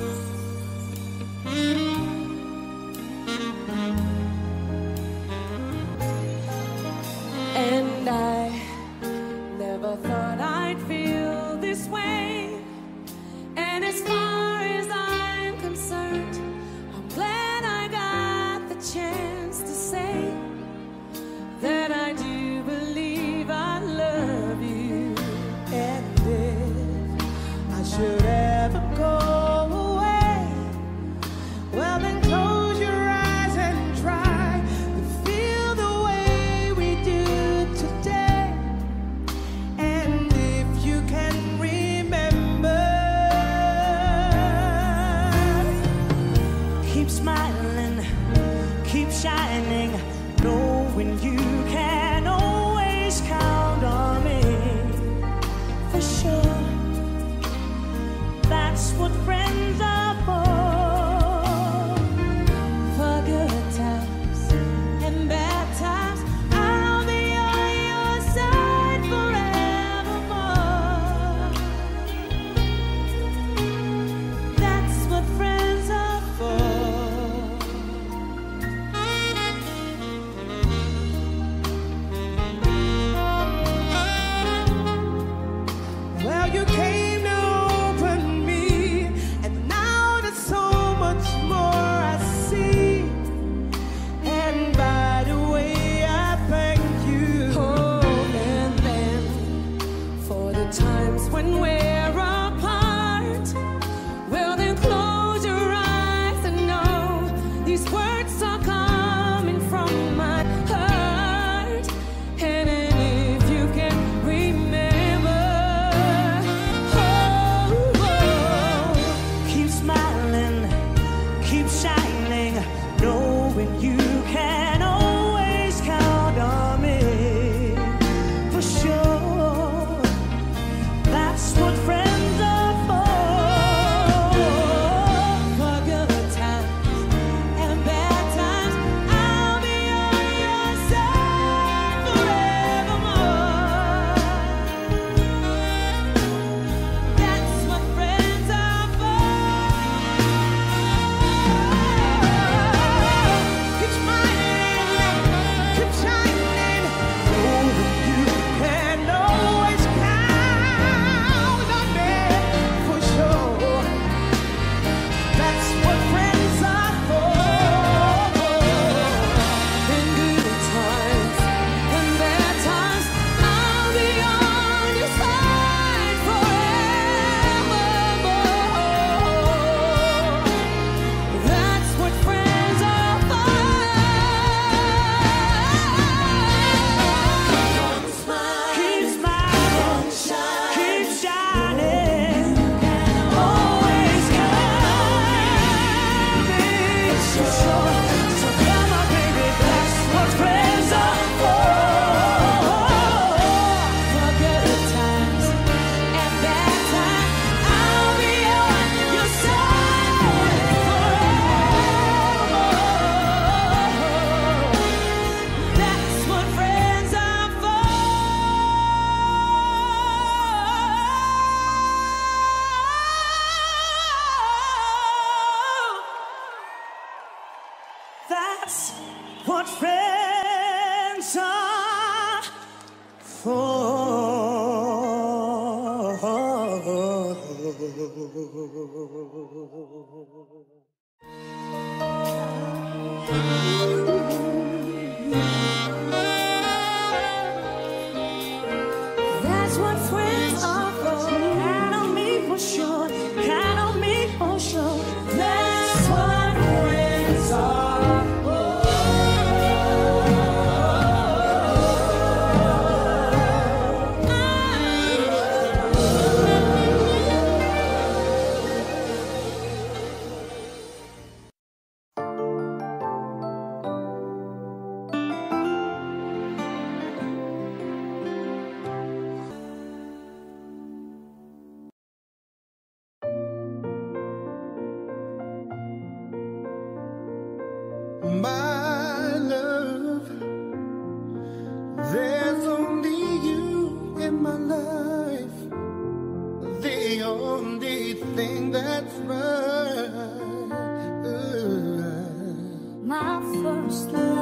love. Only thing that's right. my first love.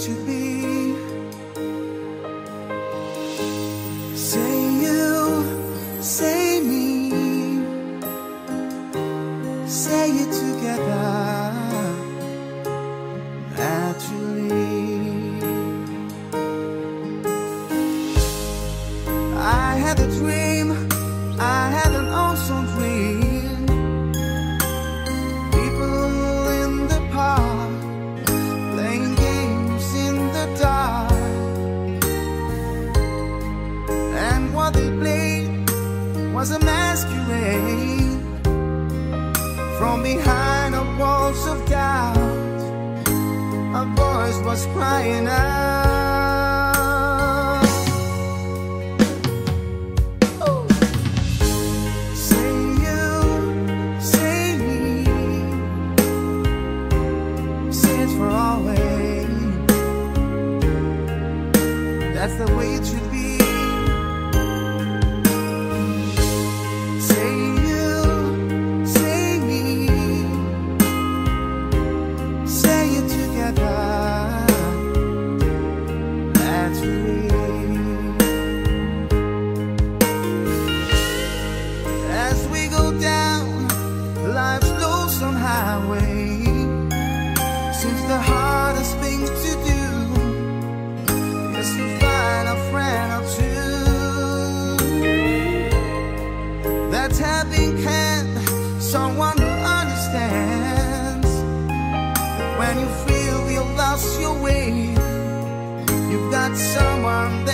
Should be. Lost your way, you've got someone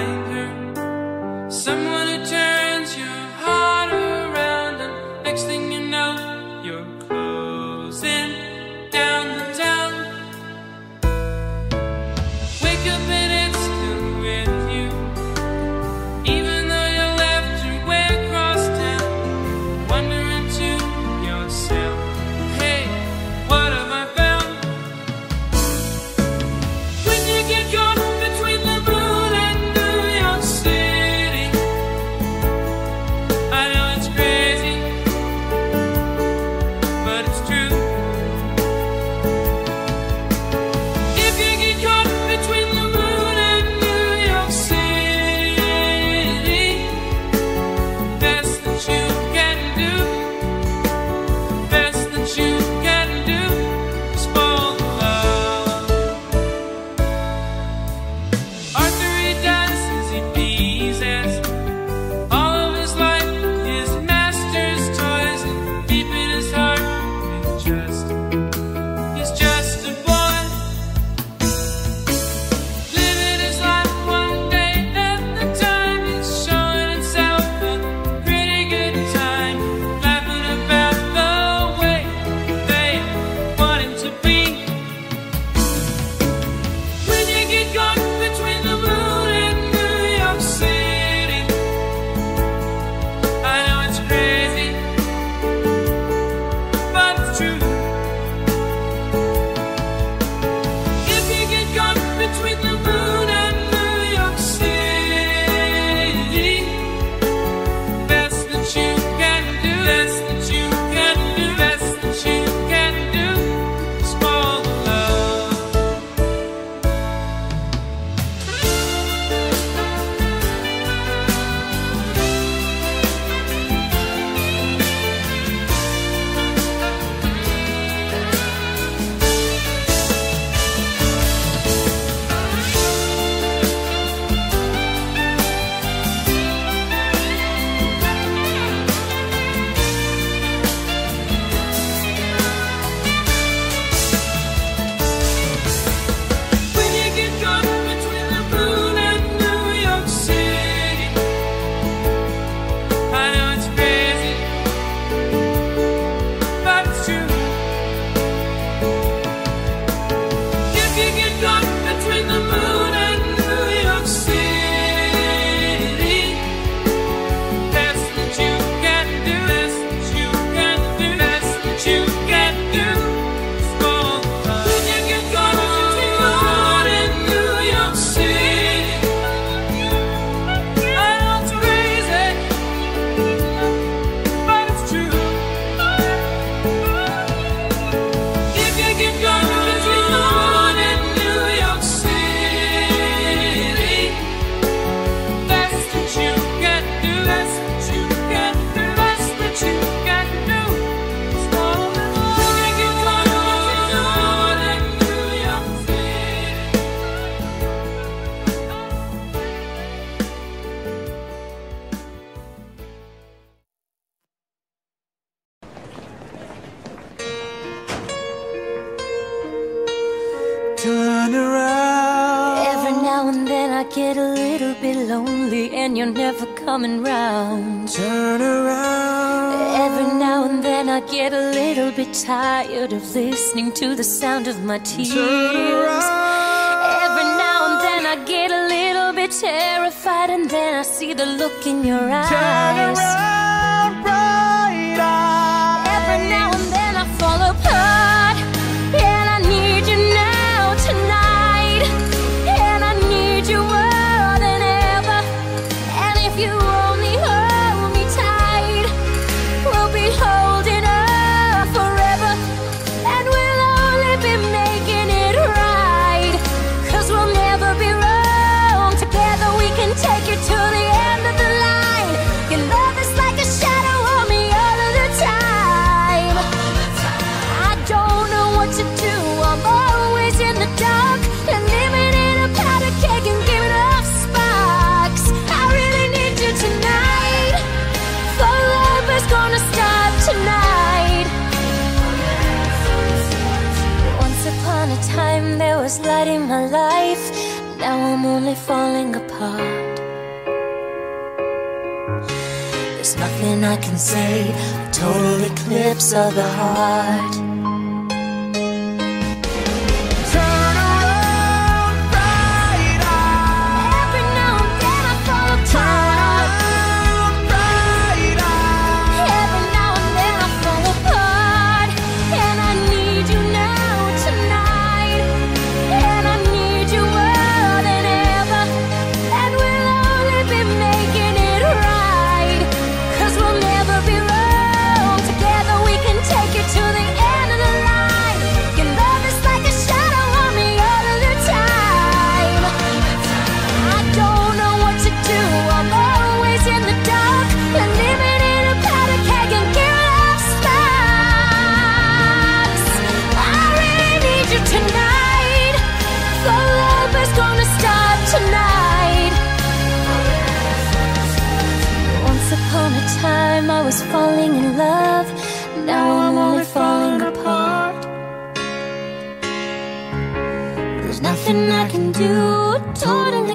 find her. sound of my tears. Every now and then I get a little bit terrified, and then I see the look in your eyes. nothing I can say. A total eclipse of the heart.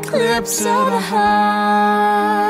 clips of a heart.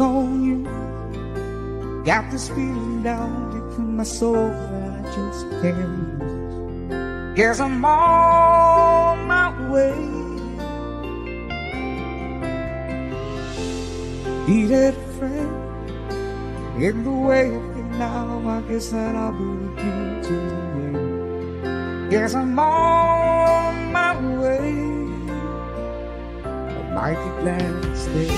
On you. Got this feeling down deep in my soul that I just can't. Guess I'm on my way. Needed a friend in the way of it now. I guess that I'll be with you till the end. Guess I'm on my way. I might be glad to stay.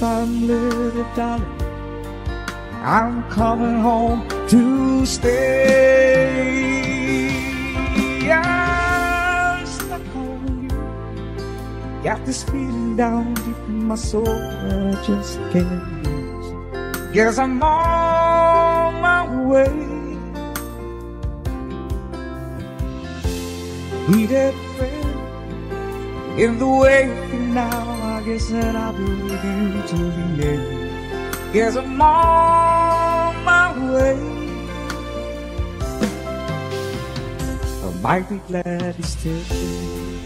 Time, little darling. I'm coming home to stay. I'm stuck on you. Got this feeling down deep in my soul that I just can't lose. Guess I'm on my way. Needed a friend in the way now. Guess that I'll be with you till the end. Guess I'm on my way. I might be glad he's still here.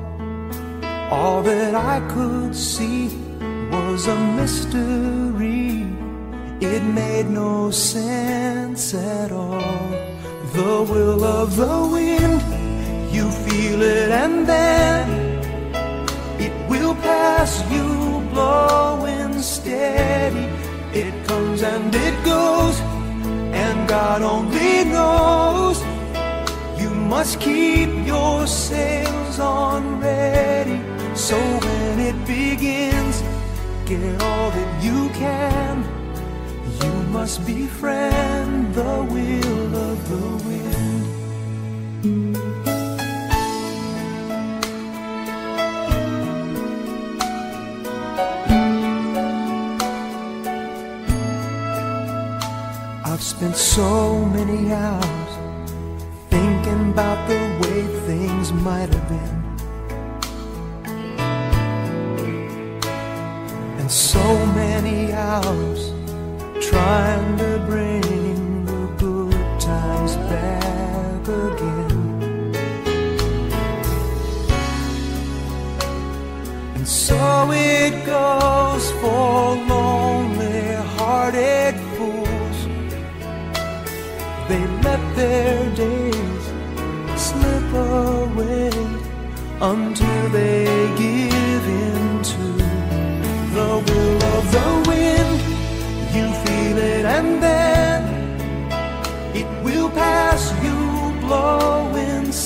All that I could see was a mystery. It made no sense at all. The will of the wind, you feel it, and then it will pass you, blowing steady. It comes and it goes, and God only knows. You must keep your it begins, get all that you can. You must befriend the will of the wind. I've spent so many hours thinking about the way things might have been. So many hours trying to bring the good times back again. And so it goes for lonely hearted fools. They let their days slip away until they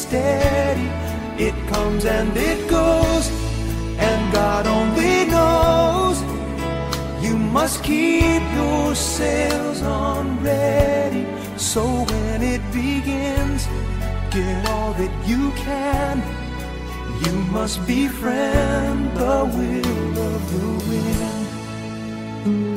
steady. It comes and it goes, and God only knows. You must keep your sails on ready. So when it begins, get all that you can. You must befriend the will of the wind.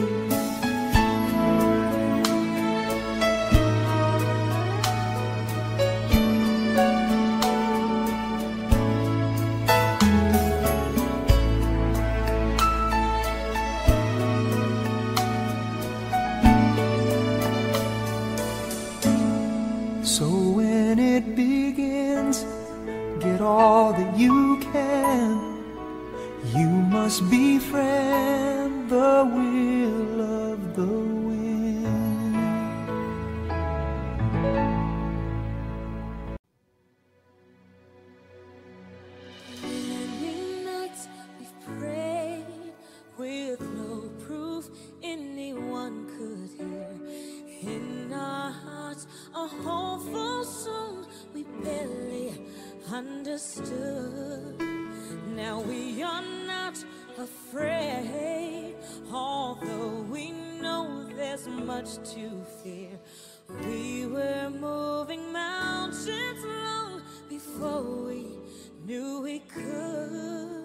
Now we are not afraid, although we know there's much to fear. We were moving mountains long before we knew we could.